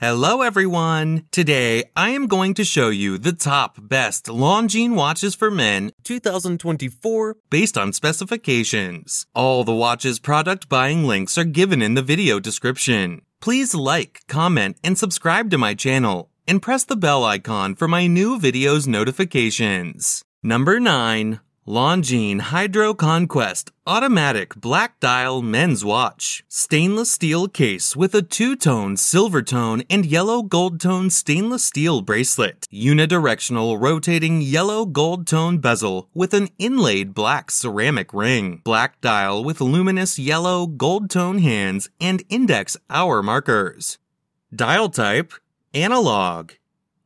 Hello everyone! Today I am going to show you the top best Longines watches for men 2024 based on specifications. All the watches product buying links are given in the video description. Please like, comment, and subscribe to my channel and press the bell icon for my new videos notifications. Number 9. Longines Hydro Conquest Automatic Black Dial Men's Watch. Stainless steel case with a two-tone silver tone and yellow gold tone stainless steel bracelet. Unidirectional rotating yellow gold tone bezel with an inlaid black ceramic ring. Black dial with luminous yellow gold tone hands and index hour markers. Dial type Analog.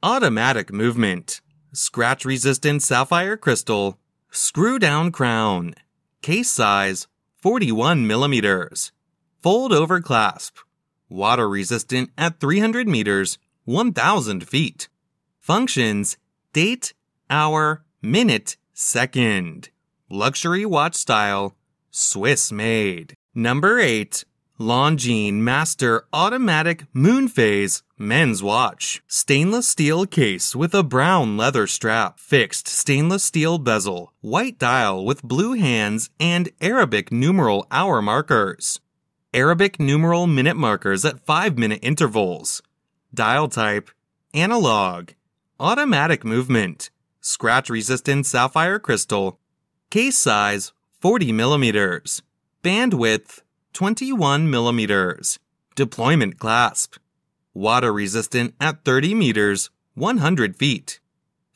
Automatic movement. Scratch resistant sapphire crystal Screw down crown. Case size 41 millimeters. Fold over clasp. Water resistant at 300 meters, 1000 feet. Functions date, hour, minute, second. Luxury watch style, Swiss made. Number 8. Longines Master Automatic Moon Phase Men's Watch. Stainless steel case with a brown leather strap, fixed stainless steel bezel, white dial with blue hands, and Arabic numeral hour markers. Arabic numeral minute markers at 5 minute intervals. Dial type Analog. Automatic movement. Scratch resistant sapphire crystal. Case size 40 millimeters. Bandwidth 21 millimeters. Deployment clasp. Water resistant at 30 meters, 100 feet.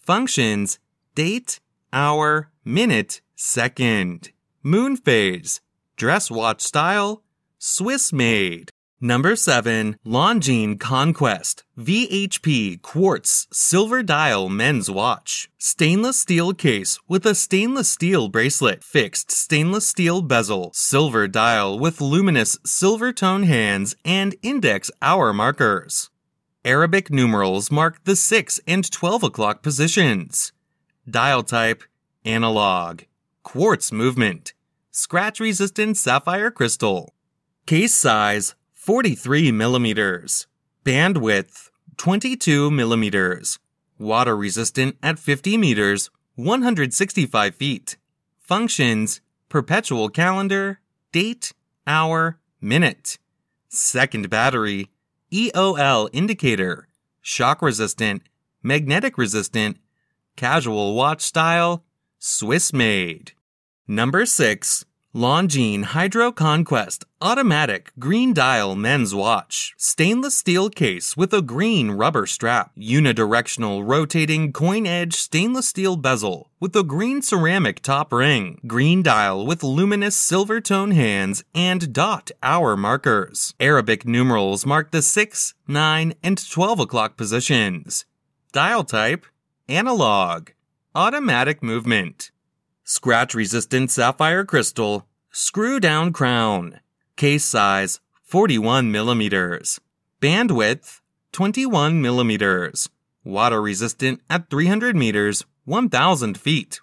Functions date, hour, minute, second. Moon phase. Dress watch style. Swiss made. Number 7. Longines Conquest VHP Quartz Silver Dial Men's Watch. Stainless steel case with a stainless steel bracelet, fixed stainless steel bezel, silver dial with luminous silver tone hands, and index hour markers. Arabic numerals mark the 6 and 12 o'clock positions. Dial type Analog. Quartz movement. Scratch resistant sapphire crystal. Case size 43 millimeters. Bandwidth 22 millimeters. Water resistant at 50 meters, 165 feet. Functions perpetual calendar, date, hour, minute. Second battery, EOL indicator, shock resistant, magnetic resistant, casual watch style, Swiss made. Number 6. Longines Hydro Conquest Automatic Green Dial Men's Watch. Stainless steel case with a green rubber strap. Unidirectional rotating coin edge stainless steel bezel with a green ceramic top ring. Green dial with luminous silver tone hands and dot hour markers. Arabic numerals mark the 6, 9, and 12 o'clock positions. Dial type Analog. Automatic movement. Scratch resistant sapphire crystal, screw down crown, case size 41 millimeters, bandwidth 21 millimeters, water resistant at 300 meters, 1000 feet.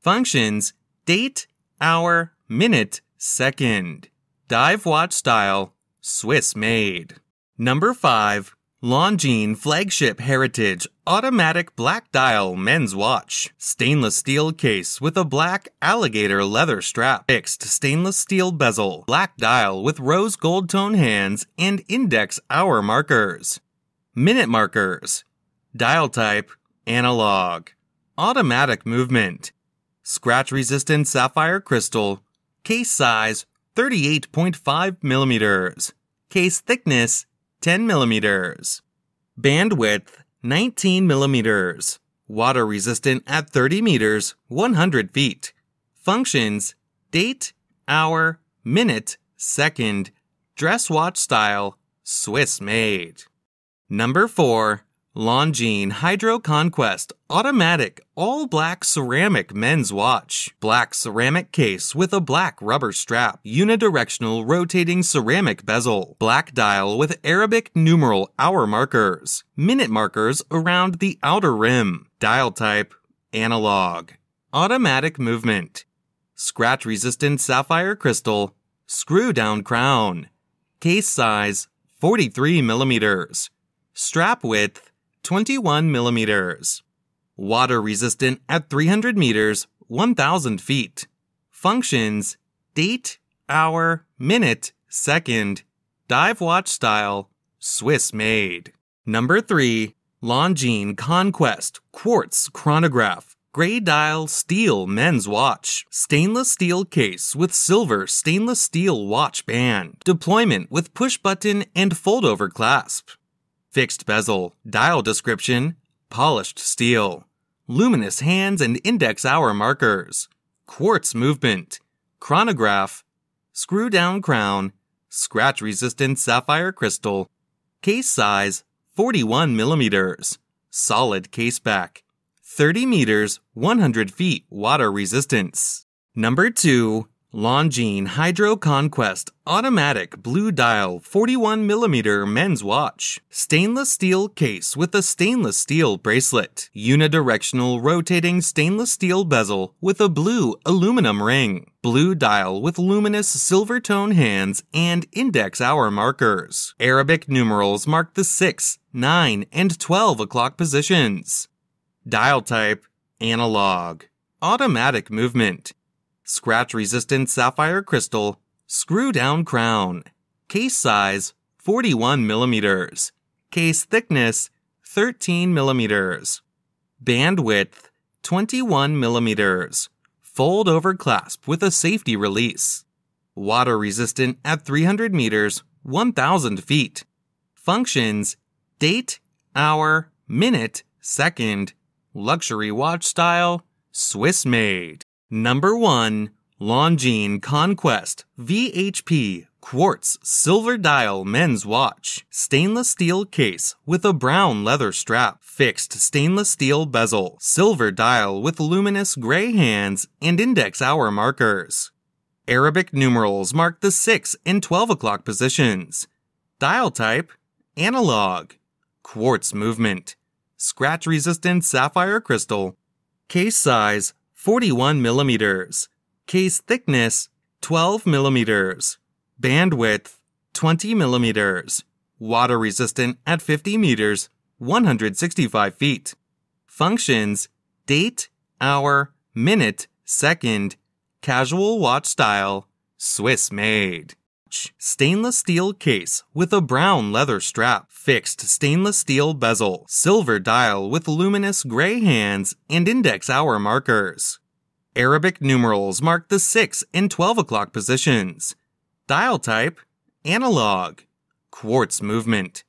Functions date, hour, minute, second. Dive watch style, Swiss made. Number 5. Longines Flagship Heritage Automatic Black Dial Men's Watch. Stainless steel case with a black alligator leather strap. Fixed stainless steel bezel. Black dial with rose gold tone hands and index hour markers. Minute markers. Dial type Analog. Automatic movement. Scratch resistant sapphire crystal. Case size 38.5 millimeters. Case thickness 10 millimeters. Bandwidth 19 millimeters. Water resistant at 30 meters, 100 feet. Functions date, hour, minute, second. Dress watch style, Swiss made. Number 4. Longines Hydro Conquest Automatic All Black Ceramic Men's Watch. Black ceramic case with a black rubber strap. Unidirectional rotating ceramic bezel. Black dial with Arabic numeral hour markers. Minute markers around the outer rim. Dial type Analog. Automatic movement. Scratch resistant sapphire crystal. Screw down crown. Case size 43 millimeters. Strap width 21 millimeters. Water resistant at 300 meters, 1000 feet. Functions date, hour, minute, second. Dive watch style, Swiss made. Number 3. Longines Conquest Quartz Chronograph. Gray dial steel men's watch. Stainless steel case with silver stainless steel watch band. Deployment with push button and fold over clasp. Fixed bezel. Dial description. Polished steel. Luminous hands and index hour markers. Quartz movement. Chronograph. Screw down crown. Scratch resistant sapphire crystal. Case size 41 millimeters. Solid case back. 30 meters, 100 feet water resistance. Number 2. Longines Hydro Conquest Automatic Blue Dial 41 millimeter men's watch. Stainless steel case with a stainless steel bracelet. Unidirectional rotating stainless steel bezel with a blue aluminum ring. Blue dial with luminous silver tone hands and index hour markers. Arabic numerals mark the 6, 9, and 12 o'clock positions. Dial type Analog. Automatic movement scratch resistant sapphire crystal, screw down crown. Case size 41 millimeters. Case thickness 13 millimeters. Band width 21 millimeters. Fold over clasp with a safety release. Water resistant at 300 meters, 1000 feet. Functions date, hour, minute, second. Luxury watch style, Swiss made. Number 1. Longines Conquest VHP Quartz Silver Dial Men's Watch. Stainless steel case with a brown leather strap. Fixed stainless steel bezel. Silver dial with luminous gray hands and index hour markers. Arabic numerals mark the 6 and 12 o'clock positions. Dial type Analog. Quartz movement. Scratch resistant sapphire crystal. Case size 41 millimeters. Case thickness 12 millimeters. Bandwidth 20 millimeters. Water resistant at 50 meters, 165 feet. Functions date, hour, minute, second. Casual watch style, Swiss made. Stainless steel case with a brown leather strap. Fixed stainless steel bezel. Silver dial with luminous gray hands and index hour markers. Arabic numerals mark the 6 and 12 o'clock positions. Dial type Analog. Quartz movement.